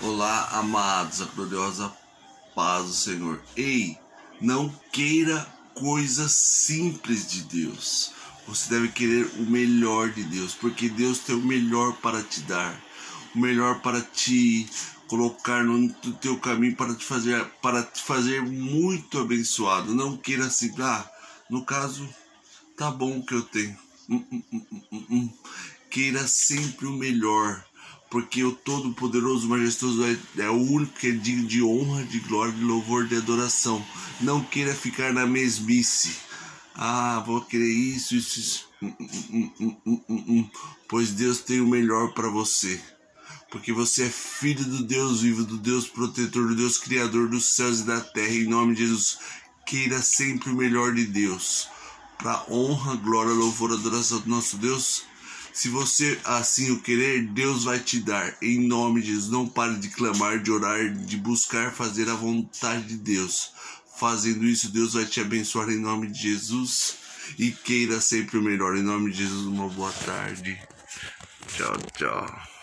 Olá, amados, a gloriosa paz do Senhor. Ei, não queira coisas simples de Deus. Você deve querer o melhor de Deus, porque Deus tem o melhor para te dar, o melhor para te colocar no teu caminho para te fazer para te fazer muito abençoado. Não queira assim, ah, no caso tá bom que eu tenho. Hum, hum, hum, queira sempre o melhor porque o Todo-Poderoso, Majestoso é, é, o único que é digno de honra, de glória, de louvor, de adoração. Não queira ficar na mesmice. Ah, vou querer isso, isso, isso. Hum, hum, hum, pois Deus tem o melhor para você. Porque você é filho do Deus vivo, do Deus protetor, do Deus criador dos céus e da terra. Em nome de Jesus, queira sempre o melhor de Deus. Para honra, glória, louvor, adoração do nosso Deus se você assim o querer, Deus vai te dar. Em nome de Jesus, não pare de clamar, de orar, de buscar fazer a vontade de Deus. Fazendo isso, Deus vai te abençoar em nome de Jesus. E queira sempre o melhor. Em nome de Jesus, uma boa tarde. Tchau, tchau.